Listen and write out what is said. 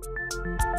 Música